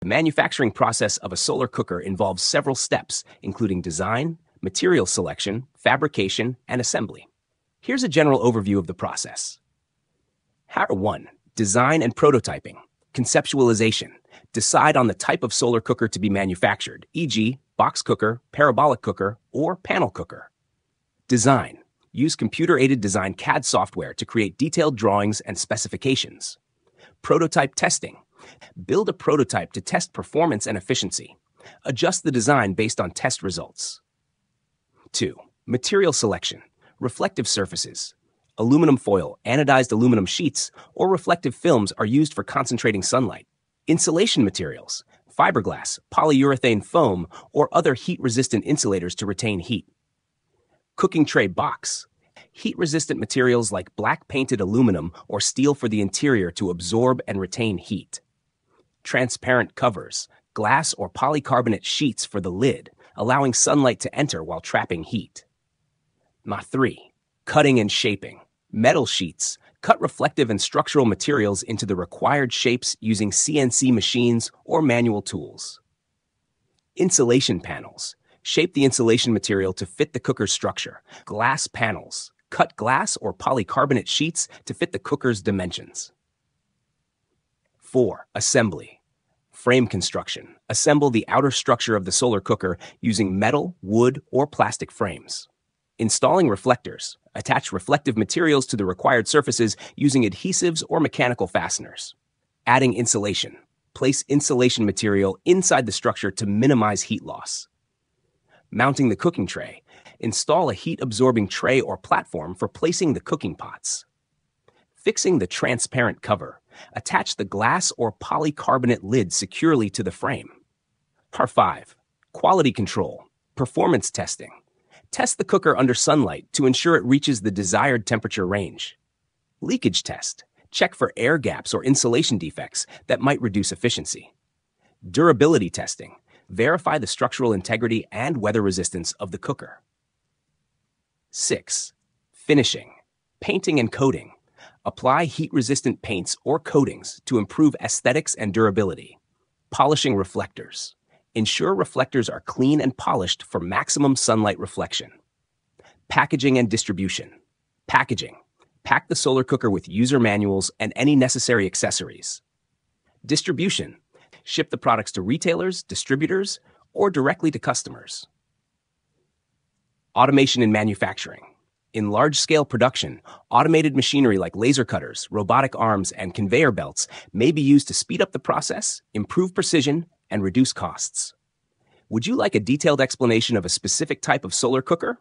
The manufacturing process of a solar cooker involves several steps, including design, material selection, fabrication, and assembly. Here's a general overview of the process. 1. Design and prototyping. Conceptualization. Decide on the type of solar cooker to be manufactured, e.g., box cooker, parabolic cooker, or panel cooker. Design. Use computer-aided design CAD software to create detailed drawings and specifications. Prototype testing. Build a prototype to test performance and efficiency. Adjust the design based on test results. 2. Material selection. Reflective surfaces. Aluminum foil, anodized aluminum sheets, or reflective films are used for concentrating sunlight. Insulation materials. Fiberglass, polyurethane foam, or other heat-resistant insulators to retain heat. Cooking tray box. Heat-resistant materials like black painted aluminum or steel for the interior to absorb and retain heat. Transparent covers. Glass or polycarbonate sheets for the lid, allowing sunlight to enter while trapping heat. Ma 3. Cutting and shaping. Metal sheets. Cut reflective and structural materials into the required shapes using CNC machines or manual tools. Insulation panels. Shape the insulation material to fit the cooker's structure. Glass panels. Cut glass or polycarbonate sheets to fit the cooker's dimensions. 4. Assembly. Frame construction. Assemble the outer structure of the solar cooker using metal, wood, or plastic frames. Installing reflectors. Attach reflective materials to the required surfaces using adhesives or mechanical fasteners. Adding insulation. Place insulation material inside the structure to minimize heat loss. Mounting the cooking tray. Install a heat-absorbing tray or platform for placing the cooking pots. Fixing the transparent cover. Attach the glass or polycarbonate lid securely to the frame. Part 5. Quality control. Performance testing. Test the cooker under sunlight to ensure it reaches the desired temperature range. Leakage test. Check for air gaps or insulation defects that might reduce efficiency. Durability testing. Verify the structural integrity and weather resistance of the cooker. 6. Finishing. Painting and coating. Apply heat-resistant paints or coatings to improve aesthetics and durability. Polishing reflectors. Ensure reflectors are clean and polished for maximum sunlight reflection. Packaging and distribution. Packaging. Pack the solar cooker with user manuals and any necessary accessories. Distribution. Ship the products to retailers, distributors, or directly to customers. Automation in manufacturing. In large-scale production, automated machinery like laser cutters, robotic arms, and conveyor belts may be used to speed up the process, improve precision, and reduce costs. Would you like a detailed explanation of a specific type of solar cooker?